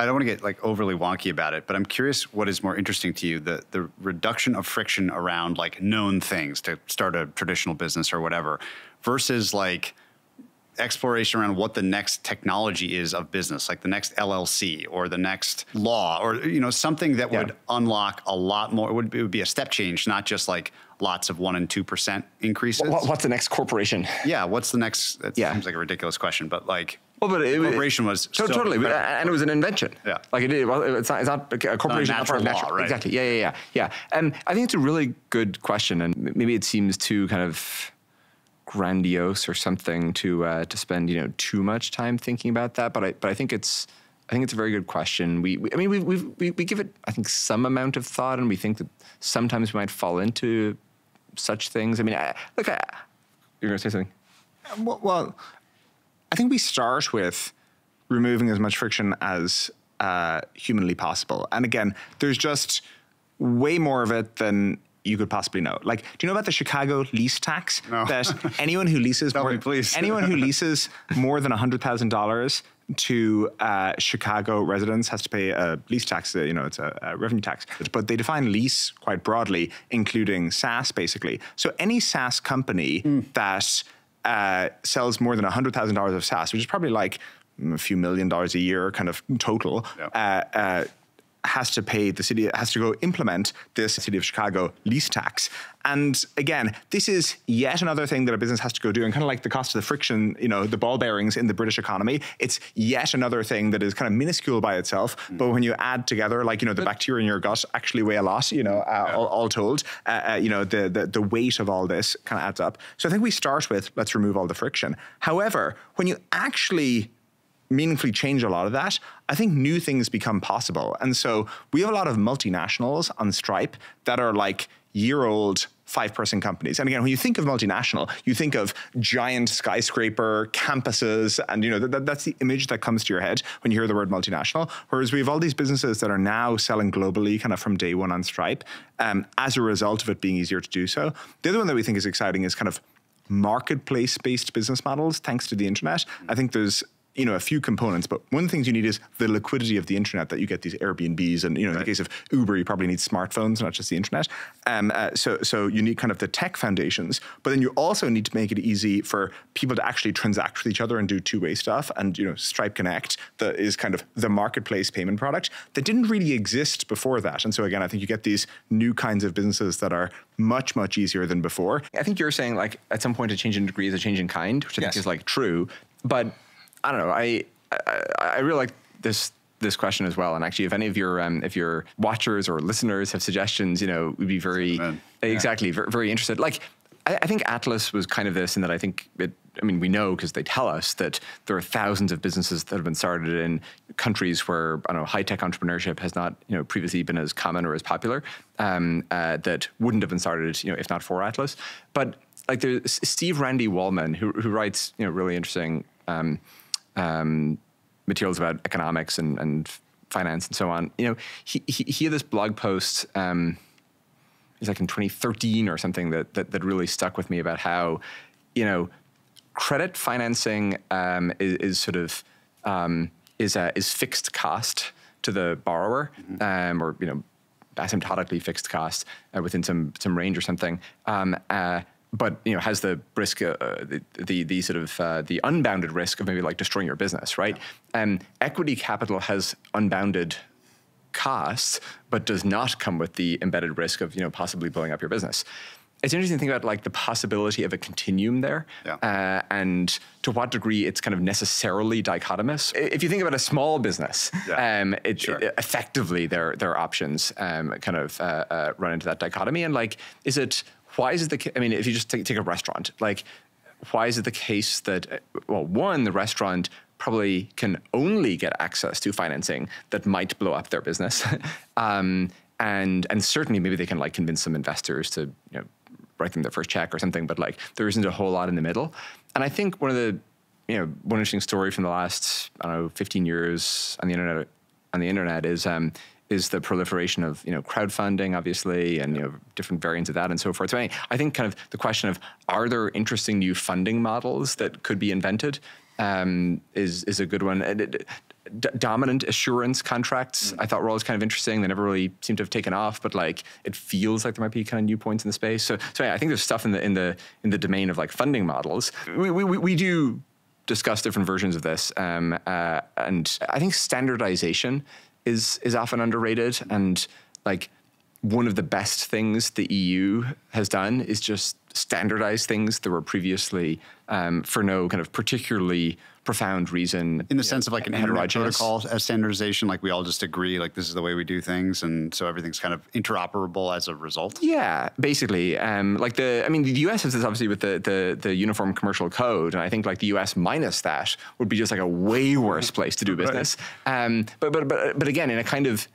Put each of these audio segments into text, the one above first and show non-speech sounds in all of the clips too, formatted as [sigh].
I don't want to get like overly wonky about it, but I'm curious what is more interesting to you the the reduction of friction around like known things to start a traditional business or whatever versus like exploration around what the next technology is of business, like the next LLC or the next law or you know something that Yeah. would unlock a lot more. It would, it would be a step change, not just like lots of one and two percent increases. What, what's the next corporation? Yeah, what's the next? It Yeah. seems like a ridiculous question, but like, Well, but it, corporation was so, so totally, but- and it was an invention. Yeah. like it, is- well, it's not. It's not a corporation. not part of natural law, right? Exactly. Yeah, yeah, yeah, yeah. And I think it's a really good question, and maybe it seems too kind of grandiose or something to uh, to spend you know too much time thinking about that. But I but I think it's I think it's a very good question. We, we I mean we we we we give it I think some amount of thought, and we think that sometimes we might fall into such things. I mean, I, look, I, you're gonna say something. Well, well, I think we start with removing as much friction as uh, humanly possible. And again, there's just way more of it than you could possibly know. Like, do you know about the Chicago lease tax? No. That [laughs] anyone who leases more, me, anyone who [laughs] leases more than hundred thousand dollars to uh, Chicago residents has to pay a lease tax. uh, You know, it's a, a revenue tax. But they define lease quite broadly, including SaaS, basically. So any SaaS company Hmm. that uh, sells more than hundred thousand dollars of SaaS, which is probably like a few million dollars a year, kind of total. Yeah. Uh, uh, has to pay the city has to go implement this city of Chicago lease tax. And again, this is yet another thing that a business has to go do, and kind of like the cost of the friction, you know, the ball bearings in the British economy. It's yet another thing that is kind of minuscule by itself, but when you add together, like you know, the bacteria in your gut actually weigh a lot. You know, uh, all, all told, uh, uh, you know, the, the the weight of all this kind of adds up. So I think we start with let's remove all the friction. However, when you actually meaningfully change a lot of that, I think new things become possible. And so we have a lot of multinationals on Stripe that are like year old five person companies. And again, when you think of multinational, you think of giant skyscraper campuses. And, you know, that, that's the image that comes to your head when you hear the word multinational. Whereas we have all these businesses that are now selling globally kind of from day one on Stripe um, as a result of it being easier to do so. The other one that we think is exciting is kind of marketplace based business models thanks to the internet. I think there's you know a few components, but one of the things you need is the liquidity of the internet that you get these Airbnbs and you know in the case of Uber you probably need smartphones, not just the internet. Um, uh, so so you need kind of the tech foundations, but then you also need to make it easy for people to actually transact with each other and do two way stuff. And you know Stripe Connect that is kind of the marketplace payment product that didn't really exist before that. And so again, I think you get these new kinds of businesses that are much much easier than before. I think you're saying like at some point a change in degree is a change in kind, which I Yes. think is like true. But I don't know. I I, I really like this this question as well. And actually, if any of your um, if your watchers or listeners have suggestions, you know, we'd be very Amen. exactly very, very interested. Like I, I think Atlas was kind of this in that I think it. I mean, we know because they tell us that there are thousands of businesses that have been started in countries where I don't know high tech entrepreneurship has not you know previously been as common or as popular. Um, uh, that wouldn't have been started you know if not for Atlas. But like there's Steve Randy Waldman who who writes you know really interesting um, um, materials about economics and, and finance and so on. You know, he he, he had this blog post. Um, it's like in 2013 or something that, that that really stuck with me about how, you know, credit financing um, is, is sort of um, is a, is fixed cost to the borrower, um, or you know, asymptotically fixed cost uh, within some some range or something. Um, uh, but you know, has the risk, uh, the, the the sort of uh, the unbounded risk of maybe like destroying your business, right? And equity capital has unbounded costs, but does not come with the embedded risk of you know possibly blowing up your business. It's interesting to think about like the possibility of a continuum there, Yeah. uh, and to what degree it's kind of necessarily dichotomous. If you think about a small business, Yeah. um, it, Sure. it- effectively their their options um, kind of uh, uh, run into that dichotomy. And like, is it why is it the? I mean, if you just take, take a restaurant, like, why is it the case that well, one, the restaurant probably can only get access to financing that might blow up their business, [laughs] um, and and certainly maybe they can like convince some investors to you know write them their first check or something, but like there isn't a whole lot in the middle. And I think one of the you know one interesting story from the last I don't know 15 years on the internet on the internet is um, is the proliferation of you know crowdfunding, obviously, and you know different variants of that and so forth. So I, I think kind of the question of are there interesting new funding models that could be invented um, is is a good one. And it, d- dominant assurance contracts. I thought were always kind of interesting. They never really seem to have taken off, but like it feels like there might be kind of new points in the space. So, so yeah, I think there's stuff in the in the in the domain of like funding models. We we, we do discuss different versions of this, um, uh, and I think standardization is is often underrated. And like one of the best things the EU has done is just standardize things that were previously um, for no kind of particularly profound reason. In the sense of like an internet protocol as standardization, like we all just agree, like this is the way we do things, and so everything's kind of interoperable as a result. Yeah, basically, um, like the, I mean, the US has this obviously with the, the the uniform commercial code, and I think like the US minus that would be just like a way worse place to do [laughs] business. Right. Um, but but but but again, in a kind of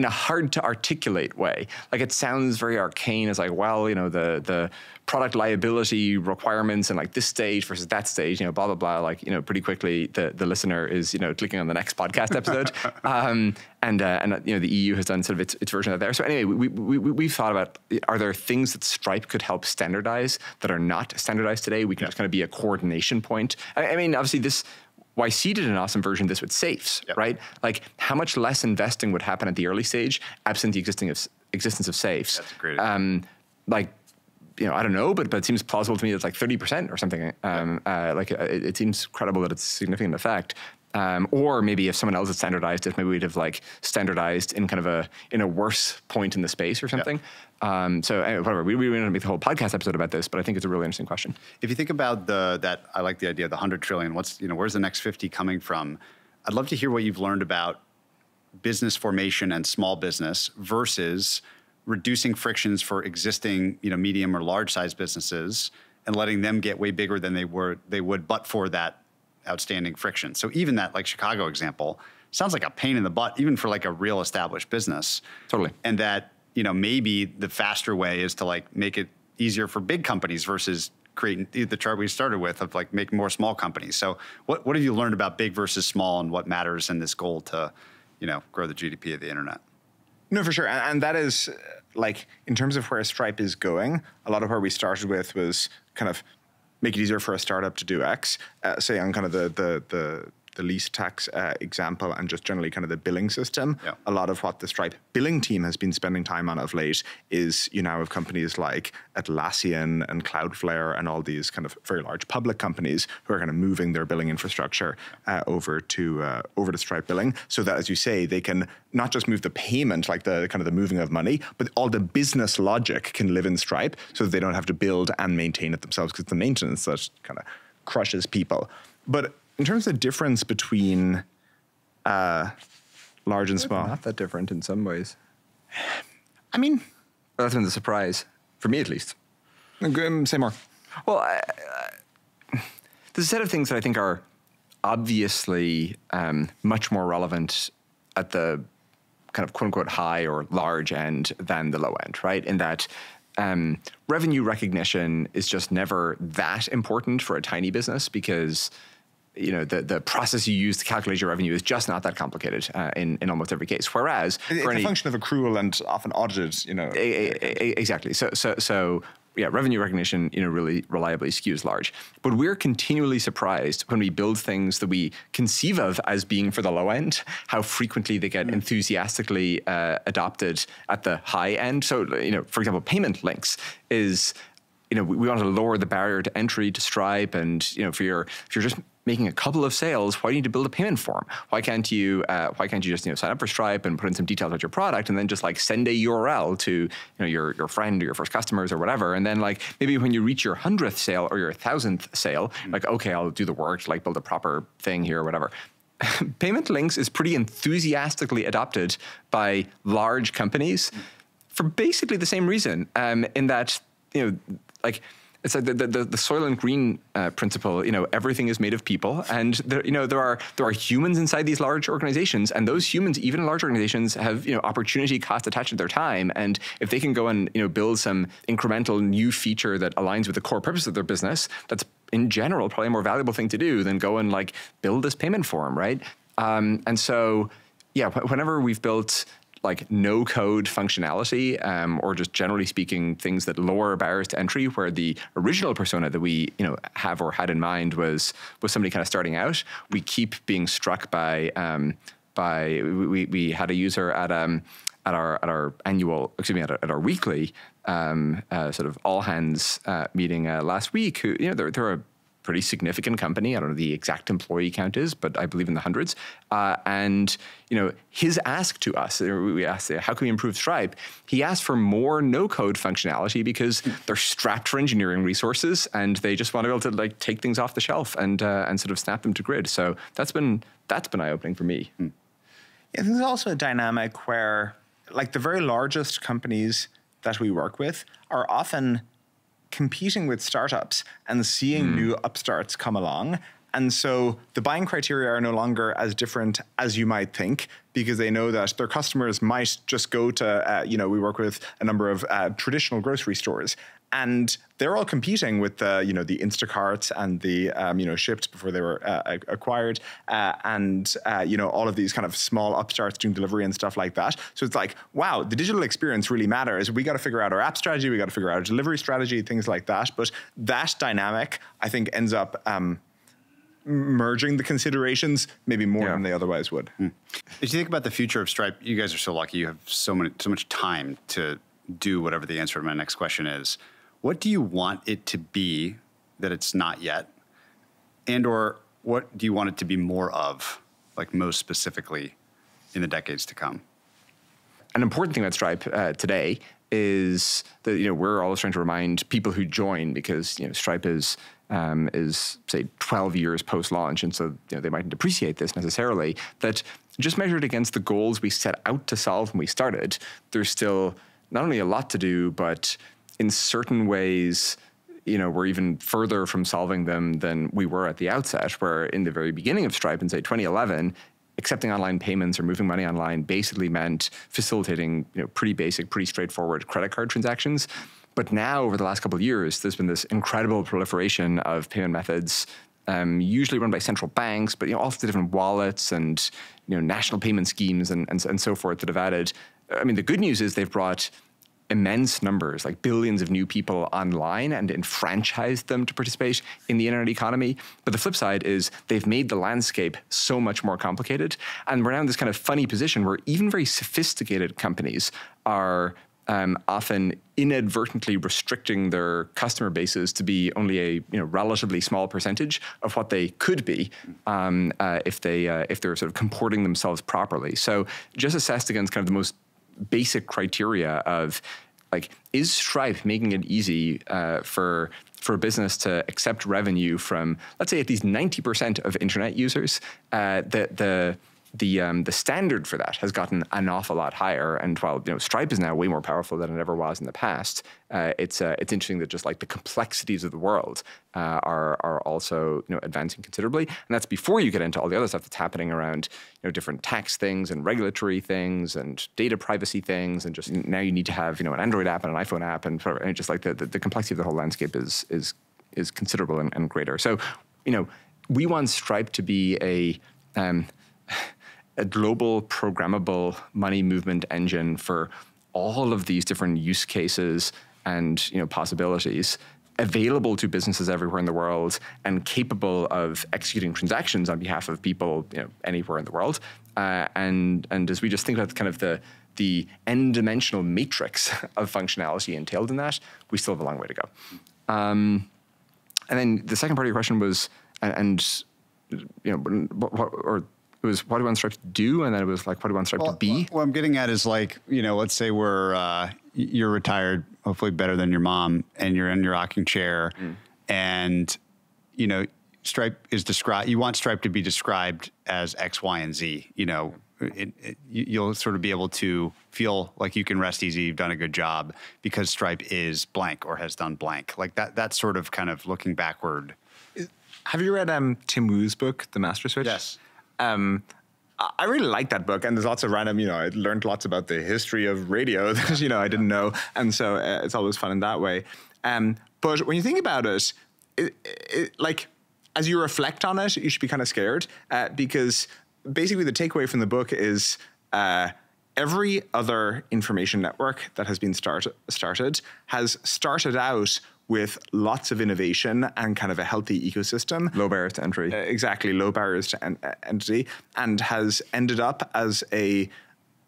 in a hard to articulate way. Like it sounds very arcane as like, well, you know, the the product liability requirements and like this stage versus that stage, you know, blah blah blah. Like you know, pretty quickly the the listener is you know clicking on the next podcast episode, [laughs] um, and uh, and you know the EU has done sort of its, its version of there. So anyway, we, we we we've thought about are there things that Stripe could help standardize that are not standardized today? We can yeah. just kind of be a coordination point. I, I mean, obviously this YC did an awesome version of this with safes, yep. right? Like how much less investing would happen at the early stage absent the existing of, existence of safes. That's great. Um, like you know, I don't know, but but it seems plausible to me. It's like thirty percent or something. Um, uh, like uh, it, it, seems credible that it's a significant effect. Um, or maybe if someone else had standardized it, maybe we'd have like standardized in kind of a in a worse point in the space or something. Yeah. Um, so anyway, whatever. We, we going to make the whole podcast episode about this, but I think it's a really interesting question. If you think about the that, I like the idea of the hundred trillion. What's you know where's the next fifty coming from? I'd love to hear what you've learned about business formation and small business versus reducing frictions for existing you know medium or large size businesses and letting them get way bigger than they were they would but for that outstanding friction. So even that like Chicago example sounds like a pain in the butt, even for like a real established business. Totally. And that, you know, maybe the faster way is to like make it easier for big companies versus creating the chart we started with of like making more small companies. So what, what have you learned about big versus small and what matters in this goal to, you know, grow the GDP of the internet? No, for sure. And, and that is like in terms of where Stripe is going, a lot of where we started with was kind of make it easier for a startup to do X. Uh, say on kind of the the the the lease tax uh, example and just generally kind of the billing system. Yeah. A lot of what the Stripe billing team has been spending time on of late is you now have companies like Atlassian and Cloudflare and all these kind of very large public companies who are kind of moving their billing infrastructure uh, over to uh, over to Stripe billing, so that as you say, they can not just move the payment, like the kind of the moving of money, but all the business logic can live in Stripe, so that they don't have to build and maintain it themselves because the maintenance that kind of crushes people. But in terms of the difference between uh, large and small, not that different in some ways. I mean, that's been the surprise for me, at least. Um, say more. Well, I, I, there's a set of things that I think are obviously um, much more relevant at the kind of quote unquote high or large end than the low end, right? In that um, revenue recognition is just never that important for a tiny business because you know the the process you use to calculate your revenue is just not that complicated uh, in in almost every case. Whereas it's a function of accrual and often audited, you know. A, a, exactly. So so so yeah, revenue recognition, you know, really reliably skews large. But we're continually surprised when we build things that we conceive of as being for the low end, how frequently they get mm. enthusiastically uh, adopted at the high end. So, you know, for example, payment links is you know, we, we want to lower the barrier to entry to Stripe, and you know, for your if you're just making a couple of sales, why do you need to build a payment form? Why can't you uh, why can't you just you know sign up for Stripe and put in some details about your product and then just like send a URL to you know your your friend or your first customers or whatever, and then like maybe when you reach your hundredth sale or your thousandth sale, mm-hmm. like okay, I'll do the work, like build a proper thing here or whatever. [laughs] payment links is pretty enthusiastically adopted by large companies for basically the same reason, um, in that you know like it's like the, the, the Soylent Green uh, principle. You know, everything is made of people, and there, you know there are there are humans inside these large organizations, and those humans, even in large organizations, have you know opportunity cost attached to their time. And if they can go and you know build some incremental new feature that aligns with the core purpose of their business, that's in general probably a more valuable thing to do than go and like build this payment form, right? Um, and so, yeah, whenever we've built like no code functionality, um, or just generally speaking, things that lower barriers to entry, where the original persona that we you know have or had in mind was was somebody kind of starting out. We keep being struck by um, by we, we had a user at um, at our at our annual excuse me at our, at our weekly um, uh, sort of all hands uh, meeting uh, last week. Who you know they're they're a pretty significant company. I don't know the exact employee count is, but I believe in the hundreds. Uh, and you know his ask to us, we asked how can we improve Stripe. He asked for more no code functionality because they're strapped for engineering resources and they just want to be able to like take things off the shelf and uh, and sort of snap them to grid. So that's been that's been eye opening for me. Hmm. Yeah, there's also a dynamic where like the very largest companies that we work with are often competing with startups and seeing mm. new upstarts come along. And so the buying criteria are no longer as different as you might think because they know that their customers might just go to, uh, you know, we work with a number of uh, traditional grocery stores and they're all competing with the you know the Instacarts and the um, you know Shipt before they were uh, acquired, uh, and uh, you know all of these kind of small upstarts doing delivery and stuff like that. So it's like, wow, the digital experience really matters. We got to figure out our app strategy, we got to figure out our delivery strategy, things like that. But that dynamic, I think, ends up. Um, merging the considerations maybe more yeah. than they otherwise would. Mm. As you think about the future of Stripe, you guys are so lucky. You have so many, so much time to do whatever the answer to my next question is. What do you want it to be that it's not yet? And or what do you want it to be more of, like most specifically in the decades to come? An important thing about Stripe uh, today is that you know we're always trying to remind people who join because you know Stripe is um, is say 12 years post launch, and so you know, they mightn't appreciate this necessarily. That just measured against the goals we set out to solve when we started, there's still not only a lot to do, but in certain ways, you know, we're even further from solving them than we were at the outset, where in the very beginning of Stripe in say 2011, accepting online payments or moving money online basically meant facilitating, you know, pretty basic, pretty straightforward credit card transactions. But now, over the last couple of years, there's been this incredible proliferation of payment methods, um, usually run by central banks, but you know, all the different wallets and you know, national payment schemes and, and, and so forth that have added I mean, the good news is they've brought immense numbers, like billions of new people online and enfranchised them to participate in the internet economy. But the flip side is they've made the landscape so much more complicated. And we're now in this kind of funny position where even very sophisticated companies are um, often inadvertently restricting their customer bases to be only a you know relatively small percentage of what they could be um, uh, if they uh, if they're sort of comporting themselves properly. So just assessed against kind of the most basic criteria of like is Stripe making it easy uh, for for a business to accept revenue from let's say at least ninety percent of internet users? Uh, the the the um, the standard for that has gotten an awful lot higher. And while you know Stripe is now way more powerful than it ever was in the past, uh, it's uh, it's interesting that just like the complexities of the world uh, are are also you know advancing considerably. And that's before you get into all the other stuff that's happening around you know different tax things and regulatory things and data privacy things. And just now you need to have you know an Android app and an iPhone app and, and just like the, the, the complexity of the whole landscape is is is considerable and, and greater. So you know we want Stripe to be a um, a global programmable money movement engine for all of these different use cases and you know possibilities available to businesses everywhere in the world and capable of executing transactions on behalf of people you know, anywhere in the world. Uh, and and as we just think about kind of the the n-dimensional matrix [laughs] of functionality entailed in that, we still have a long way to go. Um, and then the second part of your question was, and, and you know, or it was what do we want Stripe to do, and then it was like what do we want Stripe well, to be. What I'm getting at is like you know, let's say we're uh, you're retired, hopefully better than your mom, and you're in your rocking chair, mm. and you know, Stripe is described. You want Stripe to be described as X, Y, and Z. You know, it, it, you'll sort of be able to feel like you can rest easy. You've done a good job because Stripe is blank or has done blank. Like that. That's sort of kind of looking backward. Have you read um, Tim Wu's book, The Master Switch? Yes. Um, I really like that book, and there's lots of random. You know, I learned lots about the history of radio [laughs] that you know I didn't know, and so uh, it's always fun in that way. Um, but when you think about it, it, it, like as you reflect on it, you should be kind of scared uh, because basically the takeaway from the book is. Uh, every other information network that has been start, started has started out with lots of innovation and kind of a healthy ecosystem. Low barriers to entry. Uh, exactly, low barriers to en- uh, entity, and has ended up as a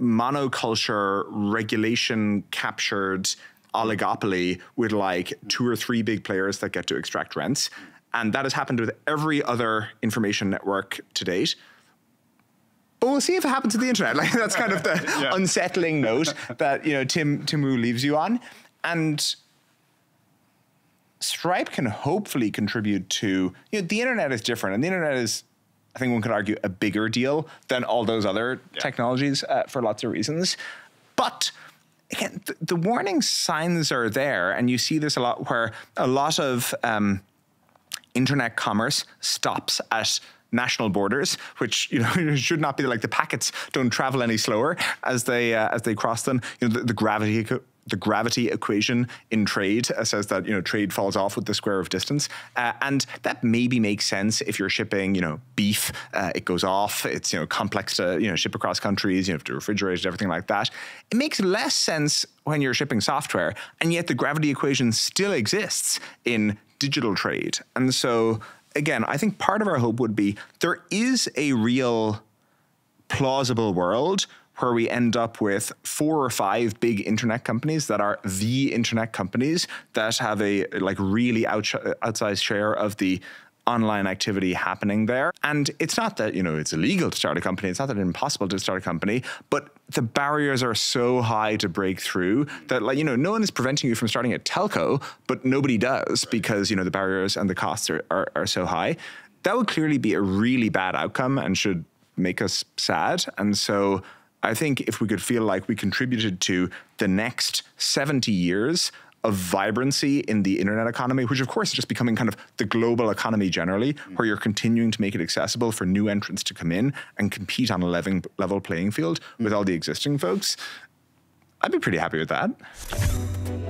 monoculture regulation captured oligopoly with like two or three big players that get to extract rents. And that has happened with every other information network to date. But we'll see if it happens to the internet. [laughs] Like that's kind of the [laughs] yeah. unsettling note that you know Tim Tim Wu leaves you on. And Stripe can hopefully contribute to you know the internet is different, and the internet is I think one could argue a bigger deal than all those other yeah. technologies uh, for lots of reasons. But again, the, the, warning signs are there, and you see this a lot where a lot of um, internet commerce stops at national borders, which you know [laughs] should not be like the packets don't travel any slower as they uh, as they cross them. You know the, the gravity the gravity equation in trade uh, says that you know trade falls off with the square of distance, uh, and that maybe makes sense if you're shipping you know beef. Uh, it goes off. It's you know complex to you know ship across countries. You have to refrigerate it, everything like that. It makes less sense when you're shipping software, and yet the gravity equation still exists in digital trade, and so. Again, I think part of our hope would be there is a real plausible world where we end up with four or five big internet companies that are the internet companies that have a like really outsized share of the online activity happening there. And it's not that, you know, it's illegal to start a company. It's not that it's impossible to start a company, but the barriers are so high to break through that like, you know, no one is preventing you from starting a telco, but nobody does because, you know, the barriers and the costs are, are, are so high. That would clearly be a really bad outcome and should make us sad. And so I think if we could feel like we contributed to the next 70 years of vibrancy in the internet economy, which of course is just becoming kind of the global economy generally, mm. where you're continuing to make it accessible for new entrants to come in and compete on a level playing field mm. with all the existing folks, I'd be pretty happy with that.